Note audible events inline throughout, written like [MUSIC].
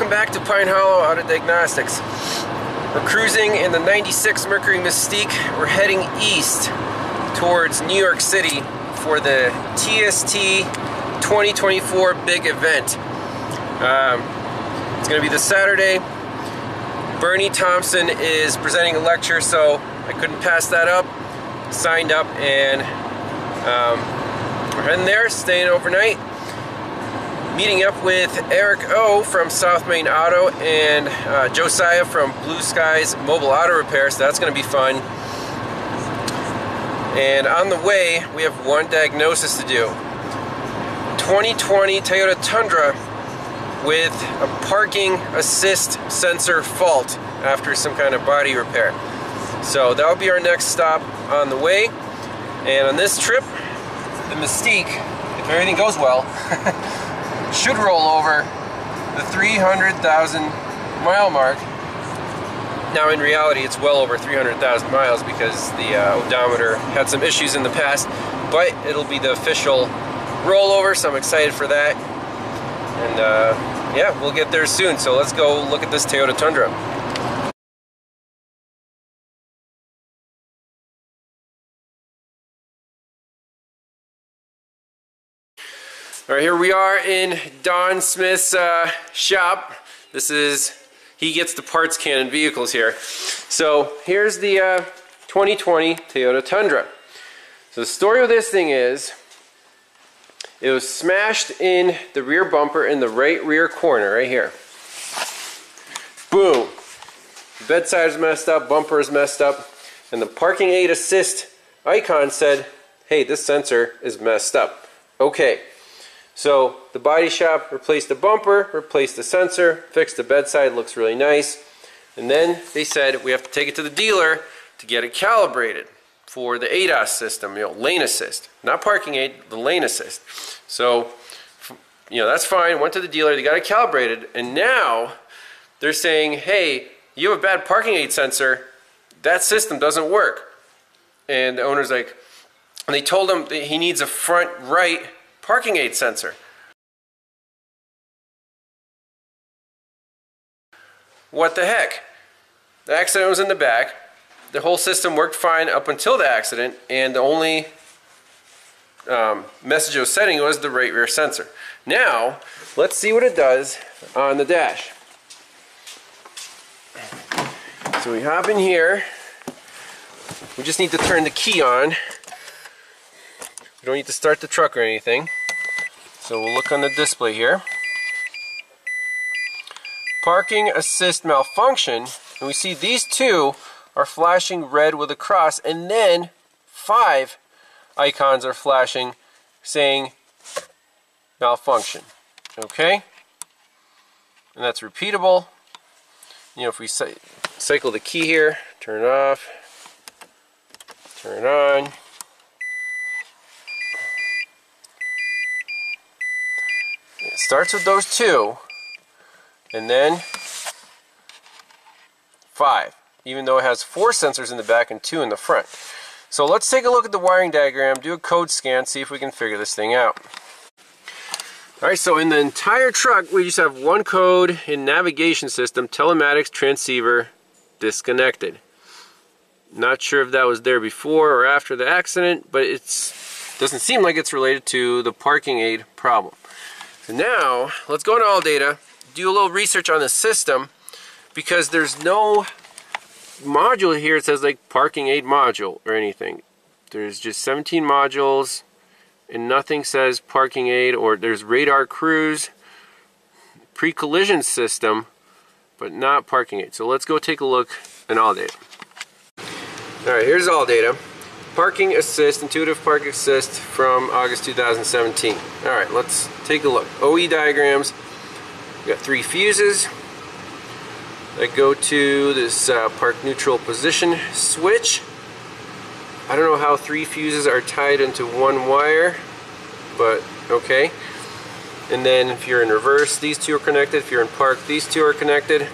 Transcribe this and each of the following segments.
Welcome back to Pine Hollow Auto Diagnostics. We're cruising in the 96 Mercury Mystique. We're heading east towards New York City for the TST 2024 big event. Um, it's going to be this Saturday. Bernie Thompson is presenting a lecture, so I couldn't pass that up. Signed up and um, we're heading there, staying overnight meeting up with Eric O from South Main Auto and uh, Josiah from Blue Skies Mobile Auto Repair, so that's going to be fun. And on the way, we have one diagnosis to do. 2020 Toyota Tundra with a parking assist sensor fault after some kind of body repair. So that'll be our next stop on the way. And on this trip, the Mystique, if everything goes well, [LAUGHS] should roll over the 300,000 mile mark. Now in reality it's well over 300,000 miles because the uh, odometer had some issues in the past, but it'll be the official rollover, so I'm excited for that. And uh, yeah, we'll get there soon, so let's go look at this Toyota Tundra. All right, here we are in Don Smith's uh, shop. This is, he gets the parts cannon vehicles here. So here's the uh, 2020 Toyota Tundra. So the story of this thing is, it was smashed in the rear bumper in the right rear corner, right here. Boom. The bedside is messed up, bumper is messed up, and the parking aid assist icon said, hey, this sensor is messed up. Okay, so the body shop replaced the bumper, replaced the sensor, fixed the bedside, looks really nice. And then they said we have to take it to the dealer to get it calibrated for the ADAS system, you know, lane assist. Not parking aid, the lane assist. So, you know, that's fine. Went to the dealer, they got it calibrated, and now they're saying, hey, you have a bad parking aid sensor, that system doesn't work. And the owner's like, and they told him that he needs a front right parking aid sensor. What the heck? The accident was in the back. The whole system worked fine up until the accident, and the only um, message it was setting was the right rear sensor. Now, let's see what it does on the dash. So we hop in here. We just need to turn the key on. We don't need to start the truck or anything. So we'll look on the display here. Parking assist malfunction. And we see these two are flashing red with a cross and then five icons are flashing saying malfunction. Okay? And that's repeatable. You know, if we cycle the key here, turn it off, turn it on, starts with those two, and then five, even though it has four sensors in the back and two in the front. So let's take a look at the wiring diagram, do a code scan, see if we can figure this thing out. Alright, so in the entire truck, we just have one code in navigation system, telematics transceiver disconnected. Not sure if that was there before or after the accident, but it doesn't seem like it's related to the parking aid problem. So now, let's go into ALLDATA, do a little research on the system, because there's no module here that says like parking aid module or anything. There's just 17 modules and nothing says parking aid or there's radar cruise, pre-collision system, but not parking aid. So let's go take a look in ALLDATA. Alright, here's ALLDATA. Parking Assist, Intuitive Park Assist from August 2017. Alright, let's take a look. OE diagrams. We got three fuses that go to this uh, park neutral position switch. I don't know how three fuses are tied into one wire, but okay. And then if you're in reverse, these two are connected. If you're in park, these two are connected.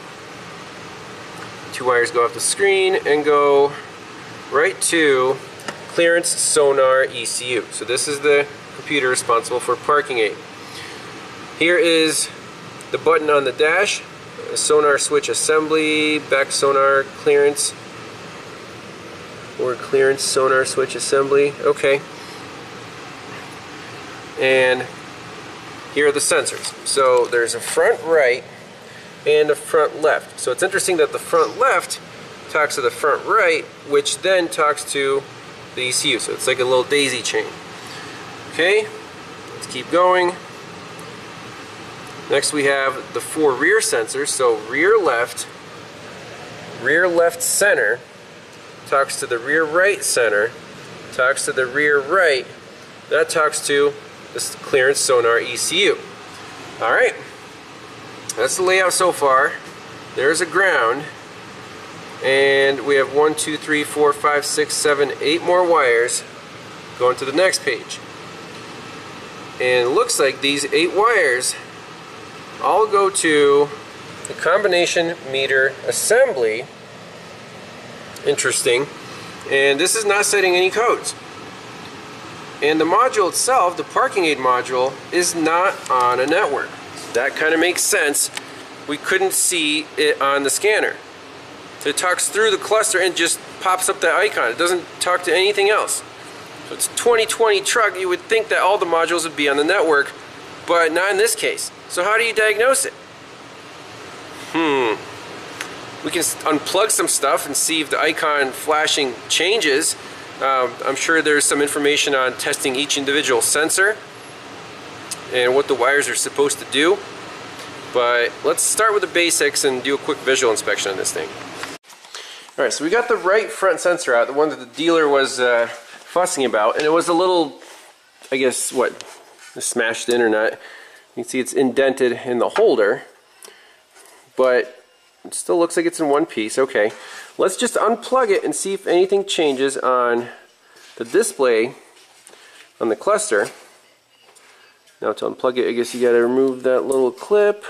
Two wires go off the screen and go right to clearance sonar ECU. So this is the computer responsible for parking aid. Here is the button on the dash, sonar switch assembly, back sonar clearance, or clearance sonar switch assembly. Okay. And here are the sensors. So there's a front right and a front left. So it's interesting that the front left talks to the front right, which then talks to the ECU. So it's like a little daisy chain. Okay, let's keep going. Next we have the four rear sensors. So rear left, rear left center, talks to the rear right center, talks to the rear right, that talks to the clearance sonar ECU. Alright, that's the layout so far. There's a ground, and we have one, two, three, four, five, six, seven, eight more wires going to the next page. And it looks like these eight wires all go to the combination meter assembly interesting. And this is not setting any codes. And the module itself, the parking aid module, is not on a network. That kind of makes sense. We couldn't see it on the scanner. So it talks through the cluster and just pops up that icon. It doesn't talk to anything else. So it's a 2020 truck, you would think that all the modules would be on the network, but not in this case. So how do you diagnose it? Hmm we can unplug some stuff and see if the icon flashing changes. Um, I'm sure there's some information on testing each individual sensor and what the wires are supposed to do. But let's start with the basics and do a quick visual inspection on this thing. Alright, so we got the right front sensor out, the one that the dealer was uh, fussing about, and it was a little, I guess, what, smashed in or not. You can see it's indented in the holder, but it still looks like it's in one piece. Okay. Let's just unplug it and see if anything changes on the display on the cluster. Now to unplug it, I guess you got to remove that little clip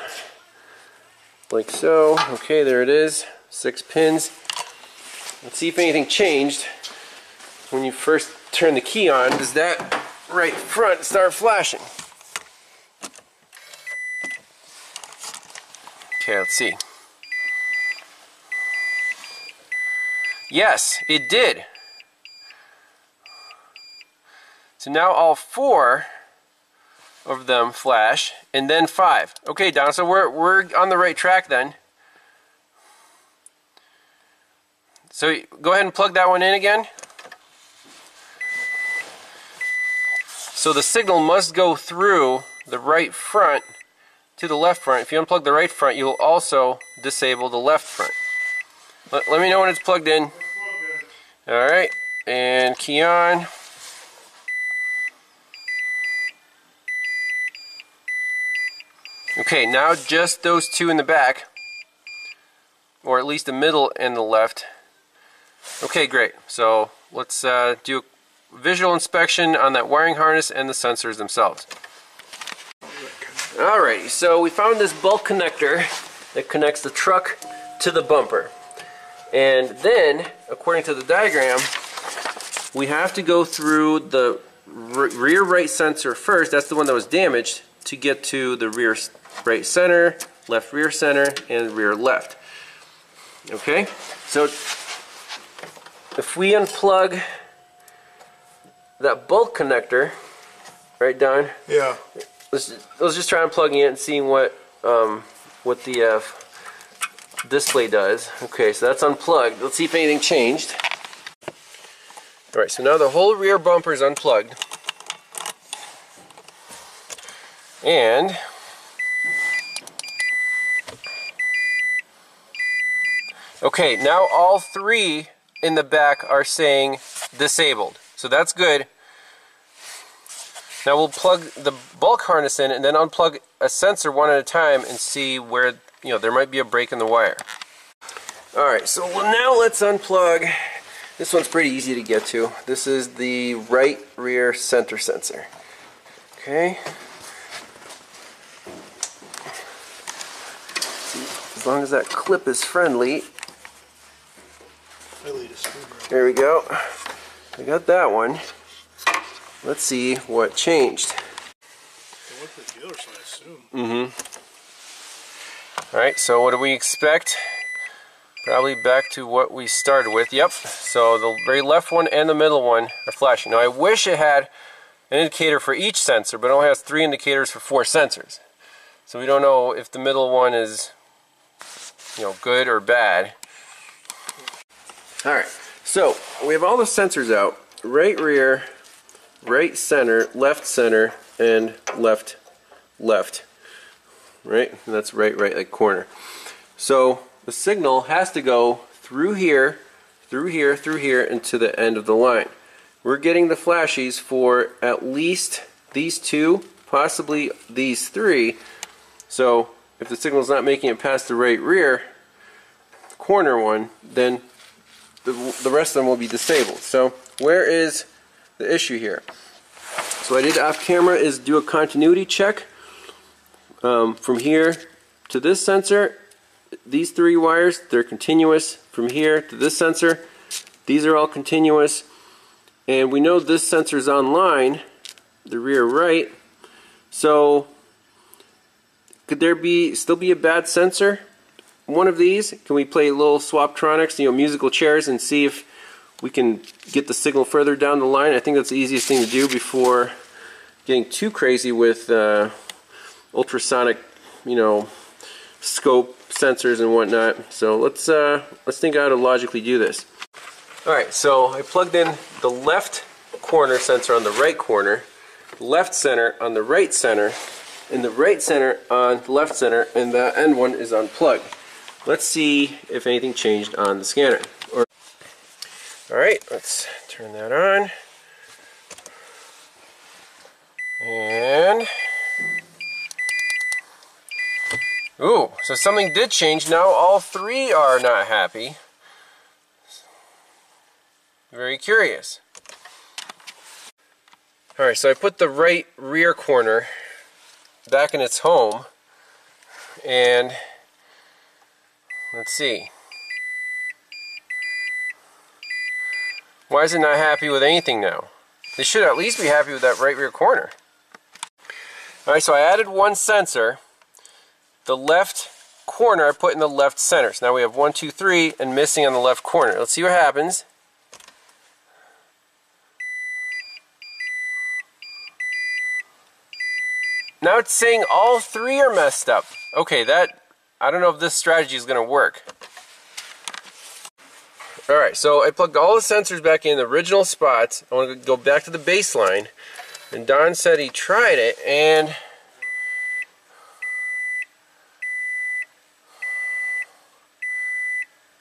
like so. Okay, there it is. Six pins. Let's see if anything changed when you first turn the key on. Does that right front start flashing? Okay, let's see. Yes, it did. So now all four of them flash, and then five. Okay, Don, so we're, we're on the right track then. So go ahead and plug that one in again. So the signal must go through the right front to the left front. If you unplug the right front, you'll also disable the left front. Let, let me know when it's plugged in. Alright, and key on. Okay, now just those two in the back, or at least the middle and the left. Okay, great. So let's uh, do a visual inspection on that wiring harness and the sensors themselves. Alrighty, so we found this bulk connector that connects the truck to the bumper. And then, according to the diagram, we have to go through the rear right sensor first, that's the one that was damaged, to get to the rear right center, left rear center, and rear left. Okay, so if we unplug that bulk connector, right Don? Yeah. Let's, let's just try unplugging it and seeing what um, what the uh, display does. Okay, so that's unplugged. Let's see if anything changed. Alright, so now the whole rear bumper is unplugged. And Okay, now all three in the back are saying disabled. So that's good. Now we'll plug the bulk harness in and then unplug a sensor one at a time and see where you know, there might be a break in the wire. Alright, so now let's unplug. This one's pretty easy to get to. This is the right rear center sensor. Okay. As long as that clip is friendly. There we go. I got that one. Let's see what changed. Mm-hmm. Alright, so what do we expect? Probably back to what we started with. Yep, so the very left one and the middle one are flashing. Now I wish it had an indicator for each sensor, but it only has three indicators for four sensors. So we don't know if the middle one is, you know, good or bad. Alright, so we have all the sensors out. Right rear, right center, left center, and left, left. Right? And that's right, right, like corner. So the signal has to go through here, through here, through here, and to the end of the line. We're getting the flashies for at least these two, possibly these three. So if the signal's not making it past the right rear corner one, then the, the rest of them will be disabled. So where is the issue here? So I did off camera is do a continuity check um, from here to this sensor. These three wires, they're continuous from here to this sensor. These are all continuous. And we know this sensor is online, the rear right. So could there be still be a bad sensor? One of these, can we play little Swaptronics, you know, musical chairs and see if we can get the signal further down the line. I think that's the easiest thing to do before getting too crazy with uh, ultrasonic, you know, scope sensors and whatnot. So let's uh, let's think how to logically do this. All right, so I plugged in the left corner sensor on the right corner, left center on the right center, and the right center on the left center, and the end one is unplugged. Let's see if anything changed on the scanner. Or all right, let's turn that on. And, ooh, so something did change. Now all three are not happy. Very curious. Alright, so I put the right rear corner back in its home. And, let's see. Why is it not happy with anything now? They should at least be happy with that right rear corner. Alright, so I added one sensor. The left corner I put in the left center. So now we have one, two, three, and missing on the left corner. Let's see what happens. Now it's saying all three are messed up. Okay, that, I don't know if this strategy is going to work. Alright, so I plugged all the sensors back in the original spots. I want to go back to the baseline. And Don said he tried it and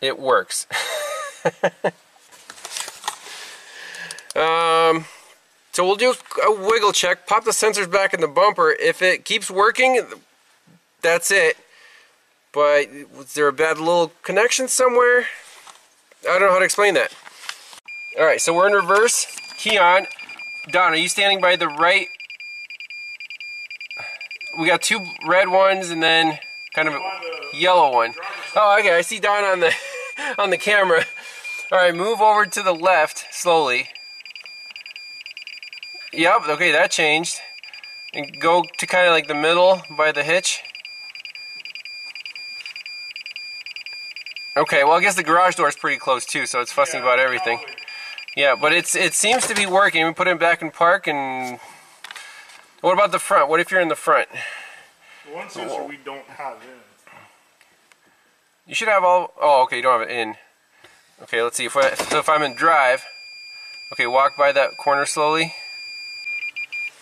it works. [LAUGHS] um, so we'll do a wiggle check, pop the sensors back in the bumper. If it keeps working, that's it. But was there a bad little connection somewhere? I don't know how to explain that. All right, so we're in reverse, key on. Don, are you standing by the right? We got two red ones and then kind of a yellow one. Oh, okay, I see Don on the [LAUGHS] on the camera. All right, move over to the left slowly. Yep, okay, that changed. And go to kind of like the middle by the hitch. Okay, well I guess the garage door is pretty close too, so it's fussing yeah, about everything. Probably. Yeah, but it's it seems to be working. We put it back in park and what about the front? What if you're in the front? The one sensor we don't have in. You should have all oh okay, you don't have it in. Okay, let's see if I so if I'm in drive. Okay, walk by that corner slowly.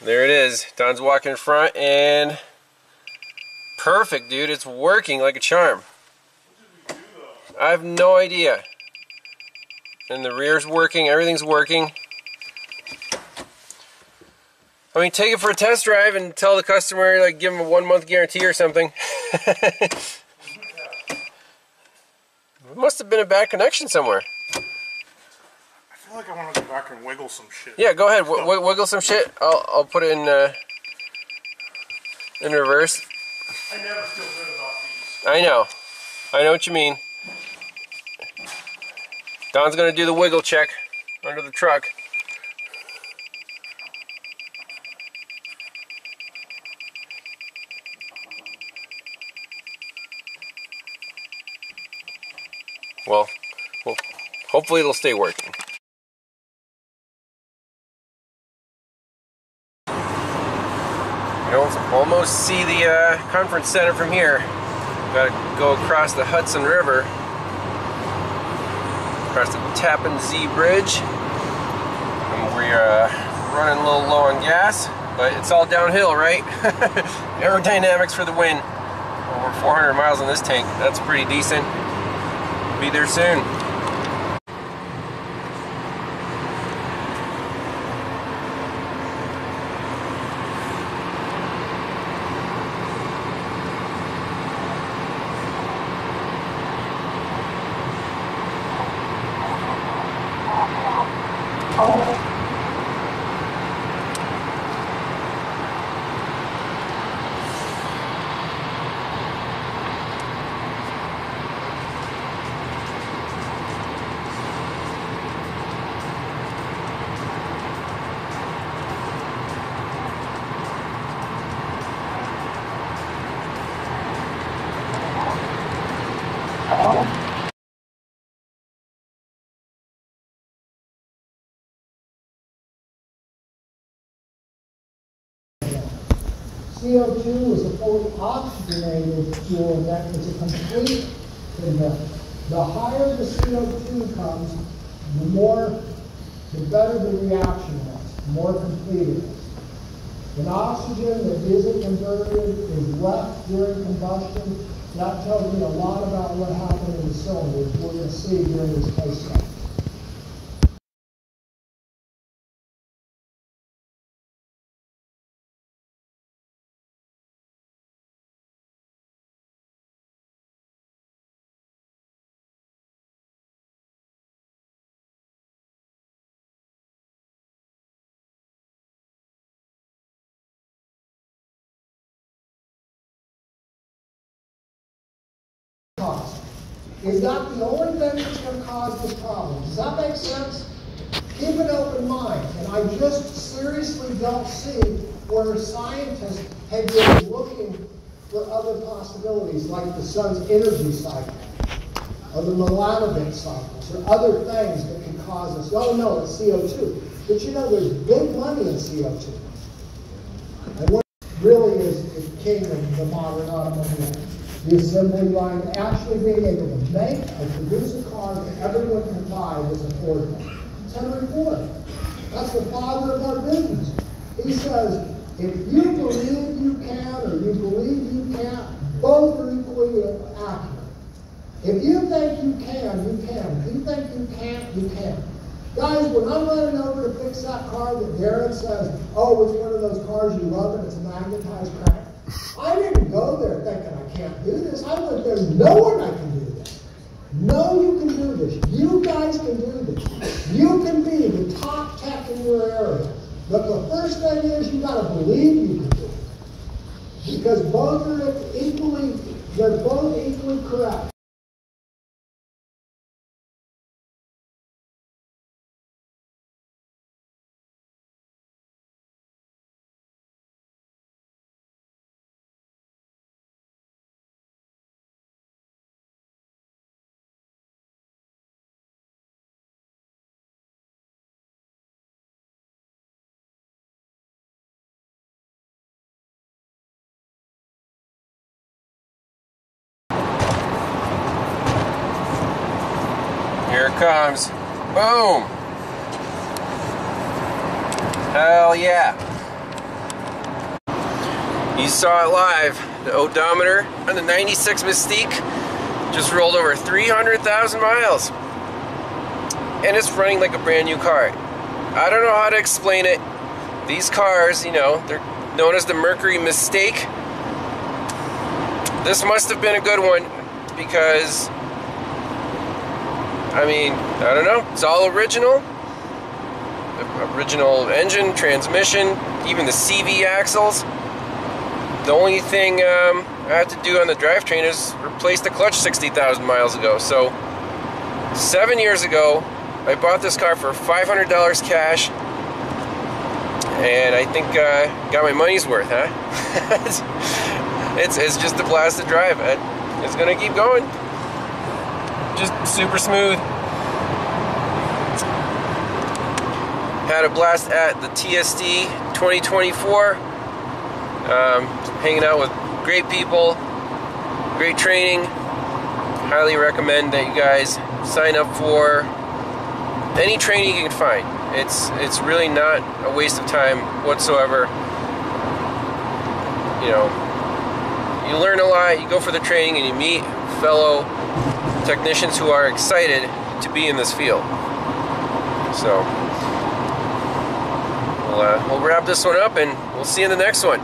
There it is. Don's walking in front and perfect, dude. It's working like a charm. I have no idea. And the rear's working, everything's working. I mean, take it for a test drive and tell the customer, like, give them a one month guarantee or something. it [LAUGHS] must have been a bad connection somewhere. I feel like I want to go back and wiggle some shit. Yeah, go ahead, w wiggle some shit. I'll, I'll put it in, uh, in reverse. I never feel good about these. I know. I know what you mean. Don's to do the wiggle check under the truck. well, well hopefully it'll stay working. You almost see the uh, conference center from here. Got to go across the Hudson River, across the Tappan Zee Bridge. And we're uh, running a little low on gas, but it's all downhill, right? [LAUGHS] Aerodynamics for the win. Over 400 miles on this tank. That's pretty decent. Be there soon. CO2 is a fully oxygenated fuel that is a complete event. The higher the CO2 comes, the more, the better the reaction is, the more complete it is. When oxygen that isn't converted is left during combustion, that tells me a lot about what happened in the cylinders we're going to see during this case study. Is that the only thing that's going to cause this problem? Does that make sense? Keep an open mind. And I just seriously don't see where scientists have been looking for other possibilities, like the sun's energy cycle, or the Milankovitch cycles, or other things that can cause us. Oh no, it's CO2. But you know, there's big money in CO2. And what really is, is king of the modern automobile the assembly line, actually being able to make and produce a car that everyone can buy that's affordable. It's Henry Ford. That's the father of our business. He says, if you believe you can or you believe you can't, both are equally accurate. If you think you can, you can. If you think you can't, you can't. Guys, when I'm running over to fix that car that Darren says, oh, it's one of those cars you love and it's magnetized crank, I didn't go there thinking I can't do this. I went there knowing I can do this. No, you can do this. You guys can do this. You can be the top tech in your area. But the first thing is you got to believe you can do it. Because both are equally, they're both equally correct. Comes. Boom! Hell yeah. You saw it live. The odometer on the 96 Mystique just rolled over 300,000 miles. And it's running like a brand new car. I don't know how to explain it. These cars, you know, they're known as the Mercury Mistake. This must have been a good one because I mean, I don't know. It's all original. The original engine, transmission, even the CV axles. The only thing um, I have to do on the drivetrain is replace the clutch 60,000 miles ago. So, seven years ago, I bought this car for $500 cash. And I think uh, got my money's worth, huh? it's, [LAUGHS] it's, it's just a blast to drive. It's going to keep going. Just super smooth. Had a blast at the TST 2024. Um, hanging out with great people, great training. Highly recommend that you guys sign up for any training you can find. It's it's really not a waste of time whatsoever. You know, you learn a lot, you go for the training and you meet fellow technicians who are excited to be in this field. So we'll, uh, we'll wrap this one up and we'll see you in the next one.